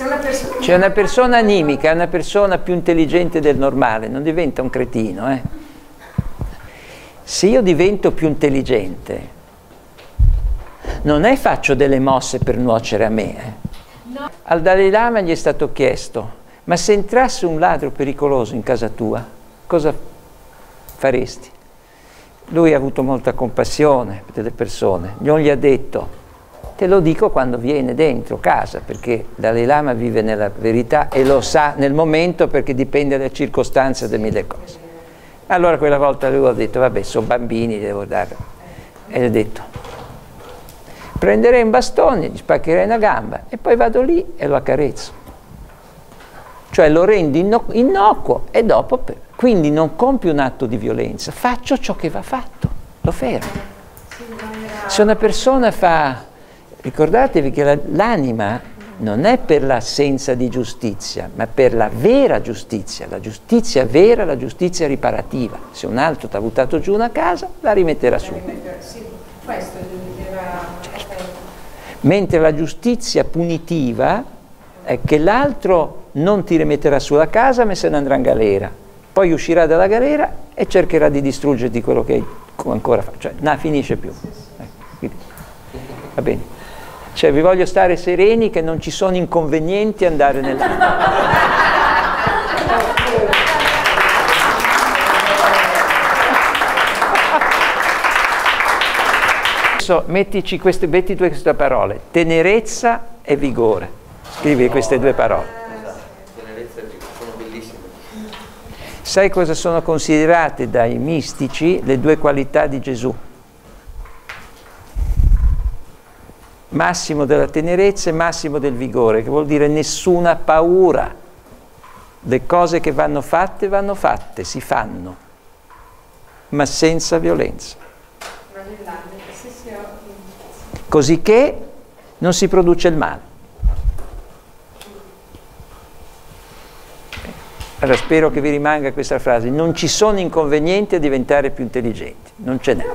Una persona... C'è una persona animica, è una persona più intelligente del normale, non diventa un cretino. Eh? Se io divento più intelligente, non è faccio delle mosse per nuocere a me. Eh? No. Al Dalai Lama gli è stato chiesto, ma se entrasse un ladro pericoloso in casa tua, cosa faresti? Lui ha avuto molta compassione delle persone, non gli ha detto, te lo dico quando viene dentro casa, perché Dalai Lama vive nella verità e lo sa nel momento perché dipende dalle circostanze di mille cose. Allora quella volta lui ha detto, vabbè, sono bambini, devo dare. E gli ha detto, prenderei un bastone, gli spaccherei una gamba e poi vado lì e lo accarezzo. Cioè lo rendo innocuo e dopo, quindi non compio un atto di violenza, faccio ciò che va fatto, lo fermo. Se una persona fa, ricordatevi che l'anima non è per l'assenza di giustizia, ma per la vera giustizia, la giustizia vera, la giustizia riparativa. Se un altro ti ha buttato giù una casa, la rimetterà su. Certo. Mentre la giustizia punitiva è che l'altro non ti rimetterà sulla casa, ma se ne andrà in galera. Poi uscirà dalla galera e cercherà di distruggerti quello che ancora fa. Cioè, non finisce più. Ecco. Va bene. Cioè vi voglio stare sereni che non ci sono inconvenienti andare nella... Adesso mettici queste, metti due queste parole, tenerezza e vigore. Scrivi queste due parole. Sai cosa sono considerate dai mistici le due qualità di Gesù? Massimo della tenerezza e massimo del vigore, che vuol dire nessuna paura. Le cose che vanno fatte vanno fatte, si fanno, ma senza violenza. Così che non si produce il male. Allora spero che vi rimanga questa frase, non ci sono inconvenienti a diventare più intelligenti, non ce n'è.